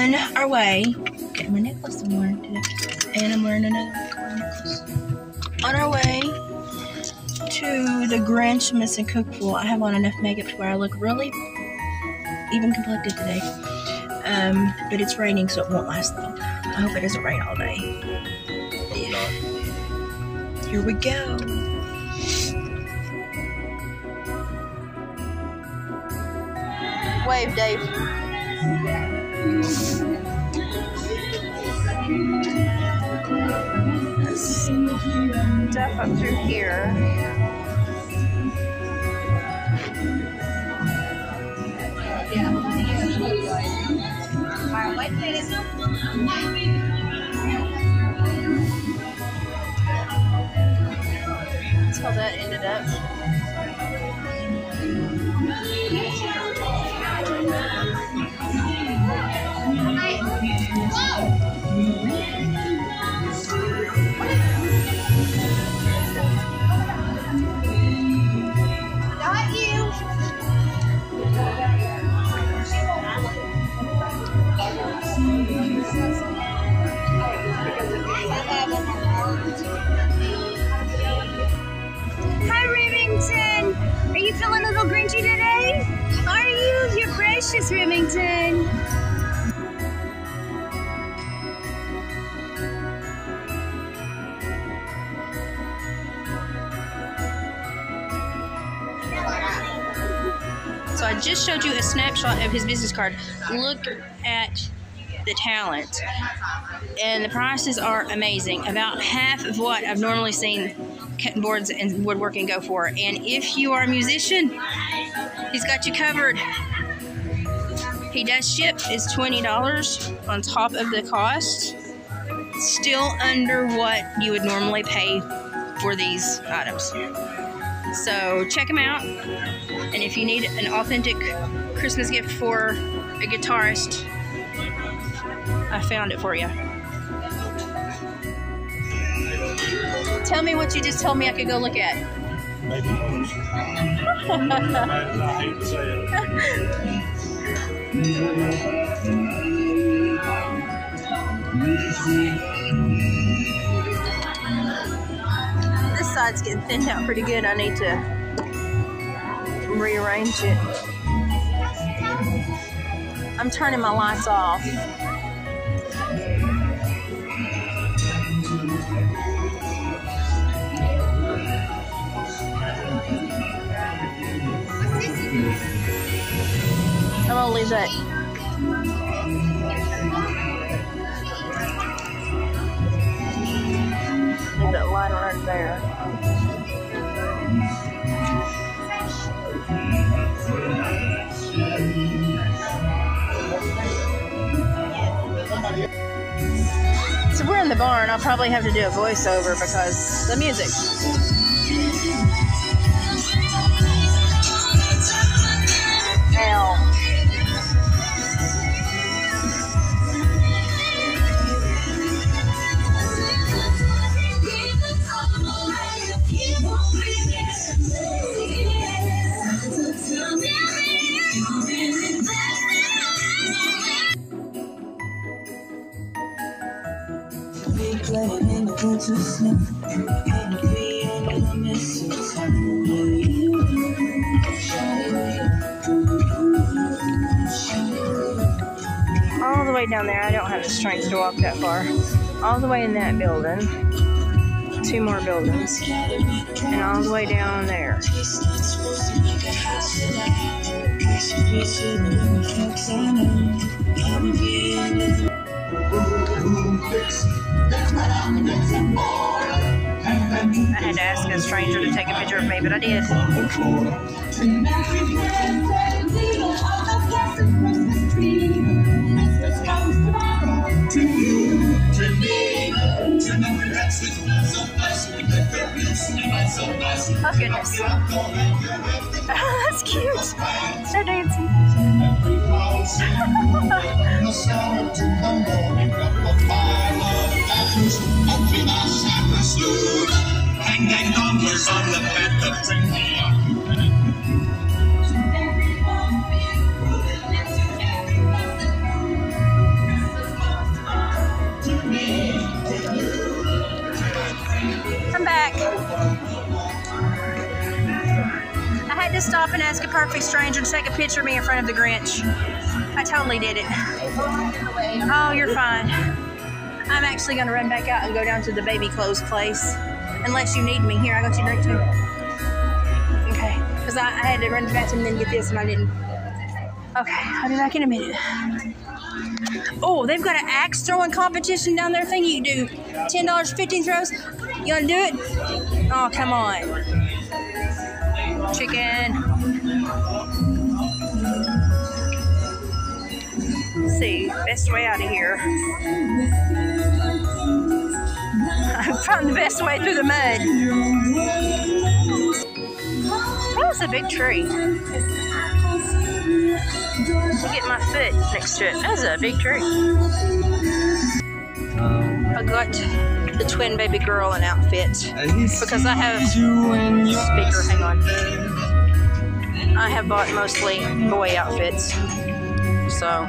on our way. Getting my necklace I'm wearing today. And I'm wearing another necklace. On our way to the Grinchmas in Cook Pool. I have on enough makeup to where I look really even complected today. Um, but it's raining, so it won't last long. I hope it doesn't rain all day. Here we go. Wave, Dave. Stuff up through here. That's how that ended up. You're Remington. So I just showed you a snapshot of his business card. Look at the talent. And the prices are amazing. About half of what I've normally seen cutting boards and woodworking go for. And if you are a musician, he's got you covered. He does ship is $20 on top of the cost. Still under what you would normally pay for these items. So check them out. And if you need an authentic Christmas gift for a guitarist, I found it for you. Tell me what you just told me I could go look at. Maybe. I hate to say it. This side's getting thinned out pretty good. I need to rearrange it. I'm turning my lights off. Line right there. So we're in the barn. I'll probably have to do a voiceover because the music. All the way down there. I don't have the strength to walk that far. All the way in that building. Two more buildings. And all the way down there. I had to ask a stranger to take a picture of me, but I did. Oh goodness. That's cute. They're dancing. Hang on the path of I'm back. I had to stop and ask a perfect stranger to take a picture of me in front of the Grinch. I totally did it. Oh, you're fine. I'm actually going to run back out and go down to the baby clothes place. Unless you need me. Here, I got you drink too. Okay. Because I, I had to run to the bathroom and then get this and I didn't. Okay, I'll be back in a minute. Oh, they've got an axe throwing competition down there thing. You do $10, 15 throws. You want to do it? Oh, come on. Chicken. See, best way out of here. I found the best way through the mud. That was a big tree. Look get my foot next to it. That was a big tree. I got the twin baby girl in outfit because I have speaker. Hang on. I have bought mostly boy outfits, so